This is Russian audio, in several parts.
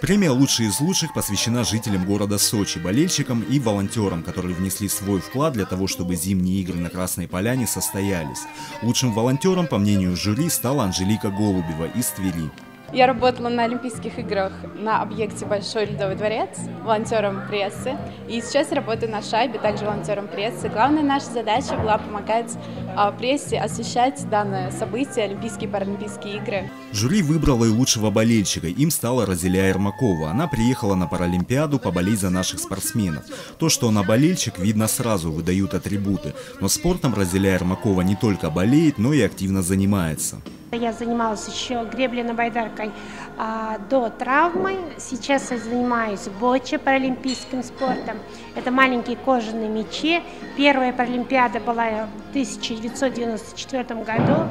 Премия «Лучший из лучших» посвящена жителям города Сочи, болельщикам и волонтерам, которые внесли свой вклад для того, чтобы зимние игры на Красной Поляне состоялись. Лучшим волонтером, по мнению жюри, стала Анжелика Голубева из Твери. Я работала на Олимпийских играх на объекте Большой Ледовый дворец, волонтером прессы. И сейчас работаю на шайбе, также волонтером прессы. Главная наша задача была помогать а, прессе освещать данное событие, Олимпийские и Паралимпийские игры. Жюри выбрало и лучшего болельщика. Им стала Разиля Ермакова. Она приехала на Паралимпиаду поболеть за наших спортсменов. То, что она болельщик, видно сразу, выдают атрибуты. Но спортом Разиля Ермакова не только болеет, но и активно занимается. Я занималась еще греблей байдаркой а, до травмы. Сейчас я занимаюсь боче паралимпийским спортом. Это маленькие кожаные мячи. Первая паралимпиада была в 1994 году.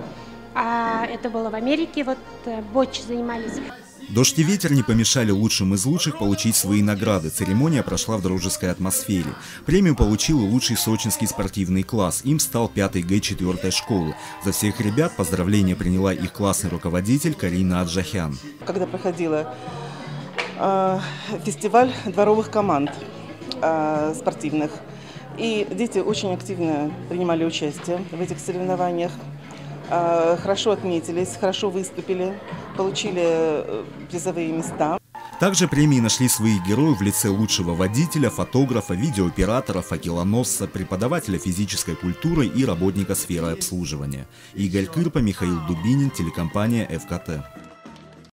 А это было в Америке. Вот э, бочи занимались. Дождь и ветер не помешали лучшим из лучших получить свои награды. Церемония прошла в дружеской атмосфере. Премию получил лучший сочинский спортивный класс. Им стал пятый Г 4 школы. За всех ребят поздравления приняла их классный руководитель Карина Аджахян. Когда проходила э, фестиваль дворовых команд э, спортивных, и дети очень активно принимали участие в этих соревнованиях. А, хорошо отметились, хорошо выступили, получили э, призовые места. Также премии нашли своих героев в лице лучшего водителя, фотографа, видеооператора, факелоносца, преподавателя физической культуры и работника сферы обслуживания. Игорь Кырпа, Михаил Дубинин, телекомпания ФКТ.